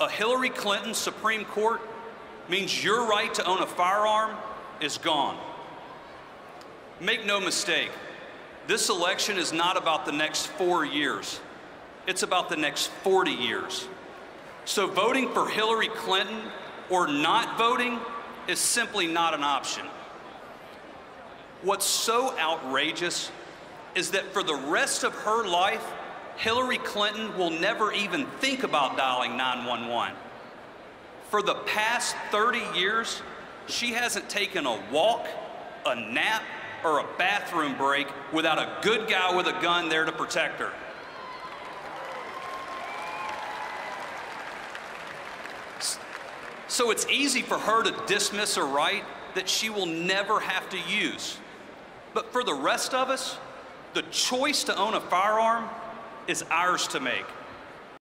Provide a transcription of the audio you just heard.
a Hillary Clinton Supreme Court means your right to own a firearm is gone. Make no mistake, this election is not about the next four years. It's about the next 40 years. So voting for Hillary Clinton or not voting is simply not an option. What's so outrageous is that for the rest of her life, Hillary Clinton will never even think about dialing 911. For the past 30 years, she hasn't taken a walk, a nap, or a bathroom break without a good guy with a gun there to protect her. So it's easy for her to dismiss a right that she will never have to use. But for the rest of us, the choice to own a firearm is ours to make.